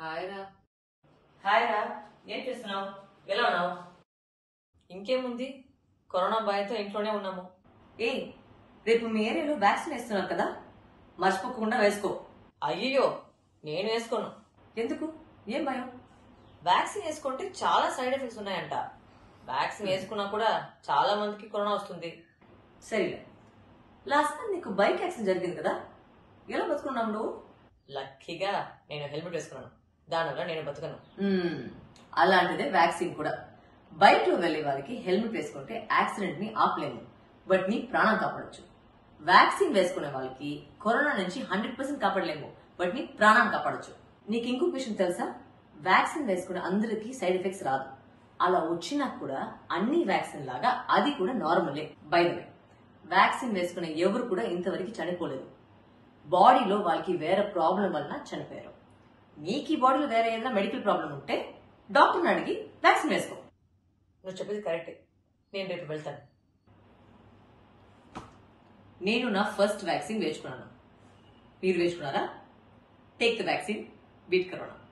Hi రా. Hi రా ఏం చేస్తున్నావు? ఎలా ఉన్నావు? ఇంకేముంది? కరోనా భయంతో ఇంట్లోనే ఉన్నాము. ఏ రేపు మీ ఏరియాలో వ్యాక్సిన్ వేస్తున్నారు కదా? మర్చిపోకుండా వేసుకో. అయ్యో నేను వేసుకోను. ఎందుకు? ఏం భయం? వ్యాక్సిన్ వేసుకుంటే చాలా సైడ్ ఎఫెక్ట్స్ ఉన్నాయంట. వ్యాక్సిన్ వేసుకున్నా కూడా చాలా మందికి కరోనా వస్తుంది. సరేలే. లాస్ట్ టైం నీకు బైక్ యాక్సిడెంట్ జరిగింది కదా? ఎలా బతుకున్నావు నువ్వు? లక్కీగా నేను హెల్మెట్ వేసుకున్నాను. దానివల్ల నేను బతకను. అలాంటిదే వ్యాక్సిన్ కూడా. బైక్లో వెళ్ళే వారికి హెల్మెట్ వేసుకుంటే యాక్సిడెంట్ని ఆపలేము. బట్ నీ ప్రాణం కాపాడొచ్చు. వ్యాక్సిన్ వేసుకునే వాళ్ళకి కరోనా నుంచి హండ్రెడ్ పర్సెంట్ కాపాడలేము. బట్ నీ ప్రాణం కాపాడొచ్చు. నీకు ఇంకొక విషయం తెలుసా? వ్యాక్సిన్ వేసుకునే అందరికీ సైడ్ ఎఫెక్ట్స్ రాదు. అలా వచ్చినా కూడా అన్ని వ్యాక్సిన్ లాగా అది కూడా నార్మలే బై వే వ్యాక్సిన్ వేసుకునే ఎవరు కూడా ఇంతవరకు చనిపోలేదు. బాడీలో వాళ్ళకి వేరే ప్రాబ్లం వలన చనిపోయారు. నీకు ఈ బాడీలో వేరే ఏదైనా మెడికల్ ప్రాబ్లం ఉంటే డాక్టర్ని అడిగి వ్యాక్సిన్ వేసుకో. నువ్వు చెప్పేది కరెక్టే నేను రేపు వెళ్తాను. నేను నా ఫస్ట్ వ్యాక్సిన్ వేసుకున్నాను. మీరు వేసుకున్నారా? Take the vaccine beat corona